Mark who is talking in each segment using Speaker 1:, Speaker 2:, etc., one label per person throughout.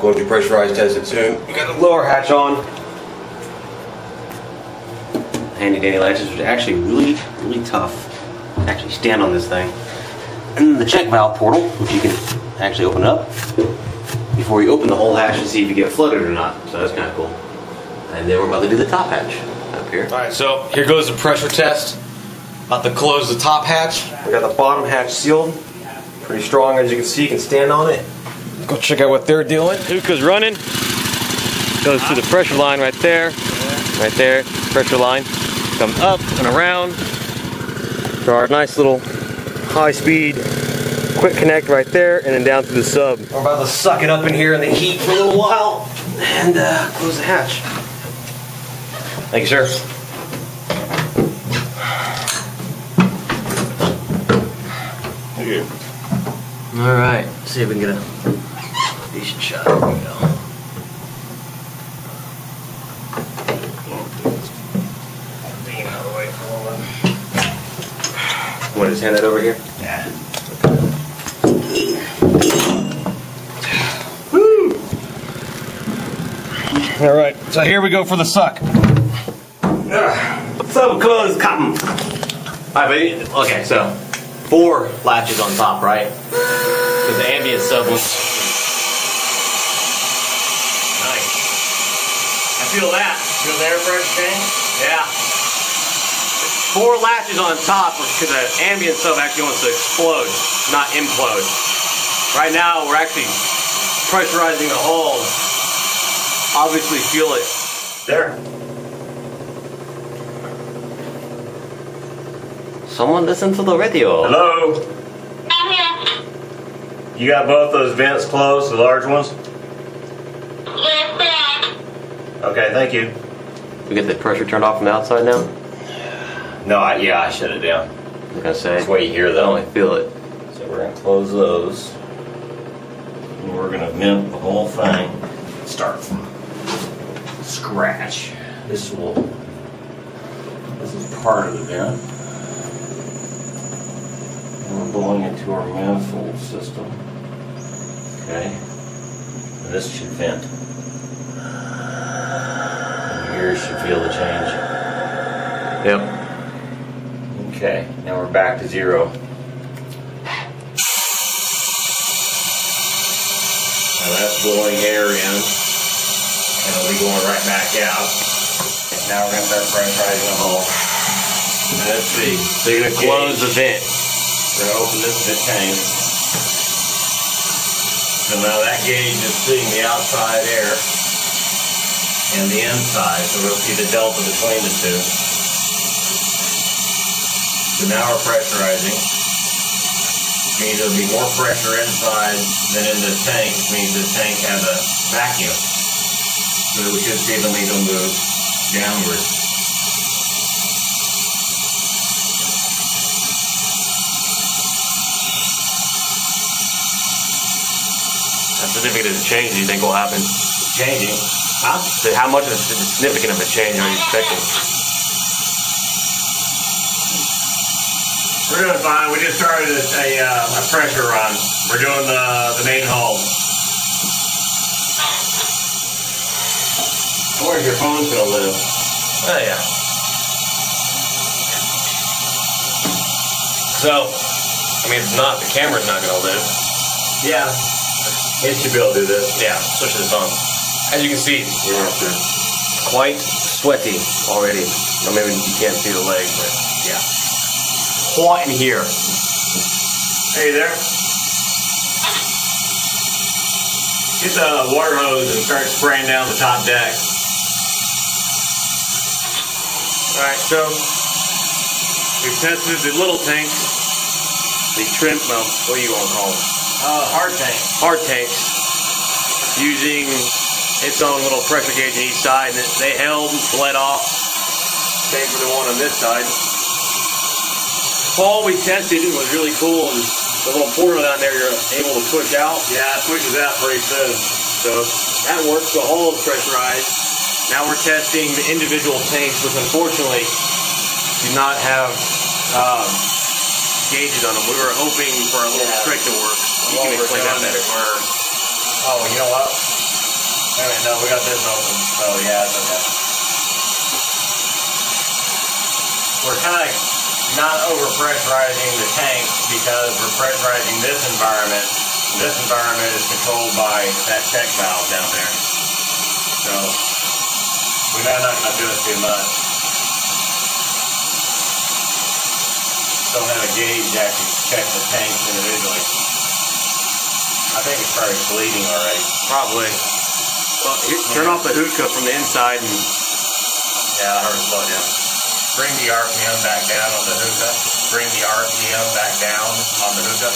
Speaker 1: Going to pressurize test it soon. We got the lower hatch on. Handy dandy latches, which are actually really, really tough. to Actually stand on this thing. And the check valve portal, which you can actually open up before you open the whole hatch to see if you get flooded or not. So that's kind of cool. And then we're about to do the top hatch up here. All right, so here goes the pressure test. About to close the top hatch. We got the bottom hatch sealed. Pretty strong, as you can see. You can stand on it. Go check out what they're doing. Hookah's running. Goes to the pressure line right there. Right there, pressure line. Comes up and around. For our nice little high speed quick connect right there and then down to the sub. We're about to suck it up in here in the heat for a little while and uh, close the hatch. Thank you, sir.
Speaker 2: Thank you.
Speaker 1: All right, see if we can get a decent shot. Here we go. Want to just hand that over here?
Speaker 2: Yeah.
Speaker 1: All right, so here we go for the suck. So close, cotton. All right, but okay, so four latches on top, right? Because the ambient sub was nice. I feel that. Feel the air pressure change? Yeah. Four latches on top because the ambient sub actually wants to explode, not implode. Right now, we're actually pressurizing the hull. Obviously, feel it
Speaker 2: There.
Speaker 1: Someone listen to the radio.
Speaker 2: Hello? You got both those vents closed, the large ones? Okay, thank you.
Speaker 1: We get the pressure turned off from the outside now?
Speaker 2: No, I, yeah, I shut it down.
Speaker 1: I'm gonna say.
Speaker 2: That's why you hear
Speaker 1: I
Speaker 2: that.
Speaker 1: only feel it.
Speaker 2: So we're gonna close those. And we're gonna vent the whole thing. Start from scratch. This will, this is part of the vent. And we're blowing into our manifold system. Okay. And this should vent. And your ears should feel the change.
Speaker 1: Yep.
Speaker 2: Okay, now we're back to zero. Now that's blowing air in, and it'll be going right back out. Now we're gonna start pressurizing the hole. Let's see.
Speaker 1: So you're gonna close the vent.
Speaker 2: We're gonna open this bit tank. So now that gauge is seeing the outside air and the inside, so we'll see the delta between the two. So now we're pressurizing. Means there'll be more pressure inside than in the tank, which means the tank has a vacuum. So we should see the needle move downward.
Speaker 1: How significant is the change do you think will happen?
Speaker 2: Changing. Huh?
Speaker 1: So how much of a significant of a change are you expecting?
Speaker 2: We're doing fine. We just started a, a, uh, a pressure run. We're doing the, the main hull. Where's your phone gonna live?
Speaker 1: Oh yeah. So, I mean, it's not the camera's not gonna live.
Speaker 2: Yeah. It should be able to do this.
Speaker 1: Yeah, especially the on. As you can see,
Speaker 2: Yeah.
Speaker 1: quite sweaty already. Or maybe you can't see the leg, but yeah, hot in here.
Speaker 2: Hey there. Get the water hose and start spraying down the top deck.
Speaker 1: All right, so we've tested the little tanks, the trim, well, what do you want to call them?
Speaker 2: Uh, hard tank.
Speaker 1: Hard tanks, using its own little pressure gauge on each side, and they held and bled off. Same for the one on this side. Fall we tested it was really cool, and the little portal down there you're able to push out.
Speaker 2: Yeah, it pushes out pretty soon.
Speaker 1: So that works. The hull is pressurized. Now we're testing the individual tanks, which unfortunately do not have um, gauges on them. We were hoping for a little
Speaker 2: Yeah.
Speaker 1: trick to work. You can explain that better.
Speaker 2: Oh, you know what? No, we got this open, so yeah, it's okay. We're kind of not over pressurizing the tank because we're pressurizing this environment. This environment is controlled by that check valve down there. So we're not going to do it too much. Don't have a gauge to actually check the tanks individually. I think it's probably bleeding already.
Speaker 1: Probably. Well, here, turn off the hookah from the inside and
Speaker 2: Yeah, I heard it slow down. Bring the RPM back down on the hookah. Bring the RPM back down on the hookah.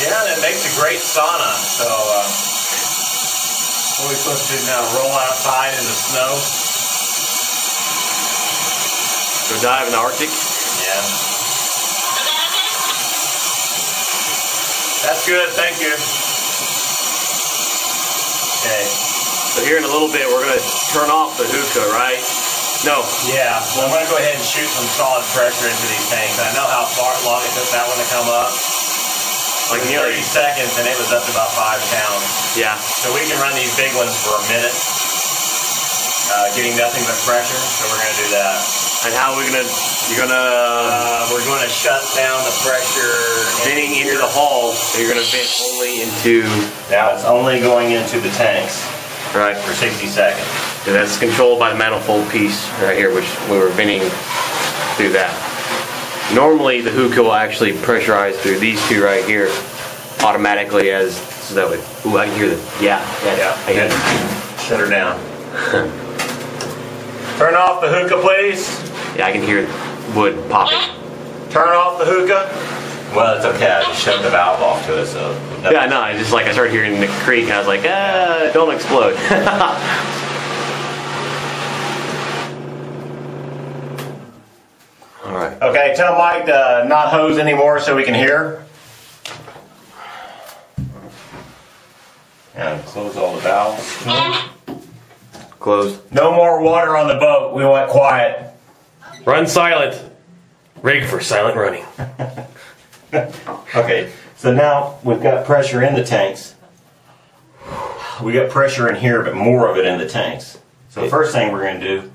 Speaker 2: Yeah, and it makes a great sauna. So, uh, what are we supposed to do now? Roll outside in the snow?
Speaker 1: go dive in the Arctic.
Speaker 2: Yeah. Good, thank you. Okay.
Speaker 1: So here in a little bit, we're gonna turn off the hookah, right? No.
Speaker 2: Yeah, so I'm gonna go ahead and shoot some solid pressure into these tanks. I know how far long it took that one to come up.
Speaker 1: Like
Speaker 2: Like
Speaker 1: nearly.
Speaker 2: 30 seconds and it was up to about five pounds.
Speaker 1: Yeah.
Speaker 2: So we can run these big ones for a minute, uh, getting nothing but pressure. So we're gonna do that.
Speaker 1: And how are we gonna? You're gonna
Speaker 2: Uh, we're gonna shut down the pressure.
Speaker 1: venting into the hull. So you're gonna vent only into.
Speaker 2: Now it's only going into the tanks
Speaker 1: Right.
Speaker 2: for 60 seconds.
Speaker 1: And that's controlled by the manifold piece right here, which we were venting through that. Normally, the hookah will actually pressurize through these two right here automatically as so that way. Ooh, I can hear the yeah
Speaker 2: Yeah,
Speaker 1: I hear
Speaker 2: good. Shut her down. Turn off the hookah, please.
Speaker 1: yeah I can hear wood popping.
Speaker 2: Turn off the hookah. Well, it's okay. I just shut the valve off to it, so.
Speaker 1: Yeah, no, I just like I started hearing the creak and I was like, ah, don't explode. All right.
Speaker 2: Okay, tell Mike to not hose anymore so we can hear. And close all the valves.
Speaker 1: Closed.
Speaker 2: No more water on the boat. We want quiet.
Speaker 1: Run silent. Rig for silent running.
Speaker 2: Okay, so now we've got pressure in the tanks. We got pressure in here, but more of it in the tanks. So the first thing we're going to do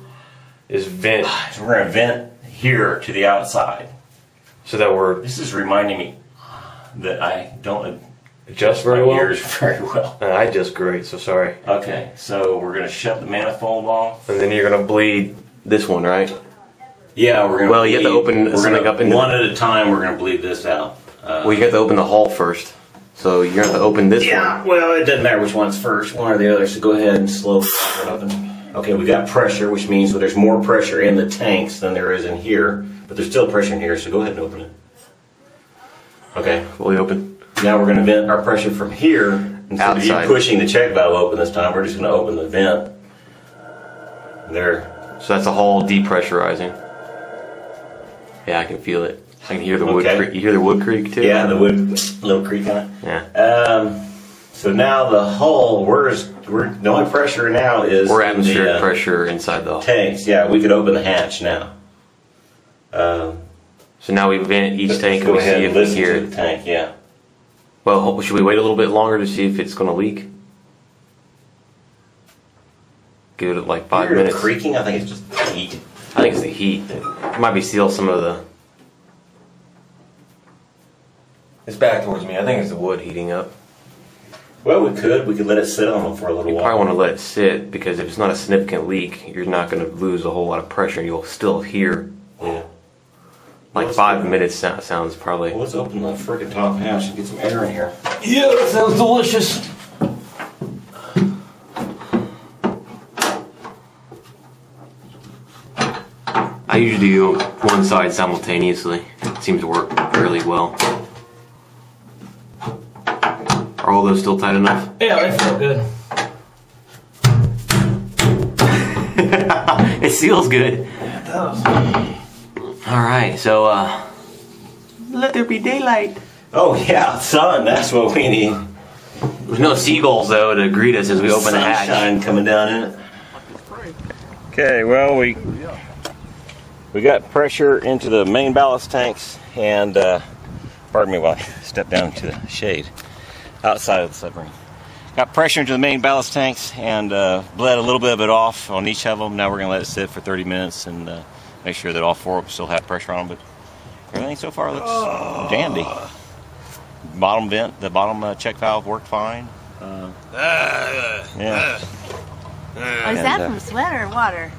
Speaker 1: Is vent
Speaker 2: is we're going to vent here to the outside.
Speaker 1: so that we're
Speaker 2: This is reminding me that I don't
Speaker 1: adjust very well.
Speaker 2: ears very well.
Speaker 1: Uh, I just great, so sorry.
Speaker 2: Okay, so we're going to shut the manifold off.
Speaker 1: And then you're gonna bleed this one, right?
Speaker 2: Yeah, we're gonna.
Speaker 1: Well, you have to open
Speaker 2: we're
Speaker 1: something
Speaker 2: gonna-
Speaker 1: up into-
Speaker 2: one at a time. We're gonna bleed this out. Uh,
Speaker 1: Well, you have to open the hull first. So you're gonna have to open this
Speaker 2: yeah.
Speaker 1: one.
Speaker 2: Well, it doesn't matter which one's first, one or the other. So go ahead and slowly pop it open. Okay, we got pressure, which means that there's more pressure in the tanks than there is in here, but there's still pressure in here. So go ahead and open it. Okay,
Speaker 1: Fully open.
Speaker 2: Now we're gonna vent our pressure from here instead of you
Speaker 1: Outside.
Speaker 2: pushing the check valve open this time. We're just gonna open the vent. There.
Speaker 1: So that's a hull depressurizing. Yeah, I can feel it. I can hear the wood.
Speaker 2: Okay.
Speaker 1: Creak. You hear the wood creak too.
Speaker 2: Yeah, the wood little creak on it.
Speaker 1: Yeah.
Speaker 2: Um, so now the hull, where's we're the only pressure now is in
Speaker 1: atmospheric
Speaker 2: the, uh,
Speaker 1: pressure inside the hull.
Speaker 2: tanks. Yeah, we could open the hatch now. Um,
Speaker 1: So now we vent each tank and we see if we hear it.
Speaker 2: the tank. Yeah.
Speaker 1: Well, should we wait a little bit longer to see if it's gonna leak? Give it like five
Speaker 2: Hear the
Speaker 1: minutes.
Speaker 2: creaking. I think it's just the heat.
Speaker 1: I think it's the heat. It might be seal some of the. It's back towards me. I think it's the wood heating up.
Speaker 2: Well, we could. We could let it sit on them for a little
Speaker 1: You
Speaker 2: while.
Speaker 1: probably want to let it sit because if it's not a significant leak, you're not going to lose a whole lot of pressure. You'll still hear
Speaker 2: Yeah.
Speaker 1: Like
Speaker 2: Let's
Speaker 1: five
Speaker 2: do
Speaker 1: minutes sou- sounds probably.
Speaker 2: Well, let's open the freaking top hatch and get some air in here.
Speaker 1: Yeah, that sounds delicious. I usually do one side simultaneously. It seems to work fairly well. Are all those still tight enough?
Speaker 2: Yeah, they feel good.
Speaker 1: it seals good.
Speaker 2: Yeah, It does.
Speaker 1: All right, so uh, let there be daylight.
Speaker 2: Oh yeah, sun. That's what we need.
Speaker 1: There's no seagulls though to greet us as we open the hatch.
Speaker 2: Sunshine coming down in it. Okay, well we we got pressure into the main ballast tanks, and uh, Pardon me while I step down to the shade outside of the submarine. Got pressure into the main ballast tanks and uh, bled a little bit of it off on each of them. Now we're going to let it sit for 30 minutes and uh, make sure that all four of them still have pressure on them. But everything so far looks dandy. Bottom vent, the bottom uh, check valve worked fine. Uh, yeah.
Speaker 3: Oh, is
Speaker 2: And,
Speaker 3: that
Speaker 2: uh,
Speaker 3: from sweat or water?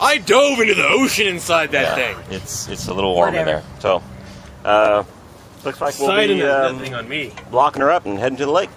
Speaker 1: I dove into the ocean inside that
Speaker 2: yeah,
Speaker 1: thing.
Speaker 2: It's it's a little warm in there. So uh, looks like we'll
Speaker 1: Sidon
Speaker 2: be um,
Speaker 1: nothing on me.
Speaker 2: blocking her up and heading to the lake.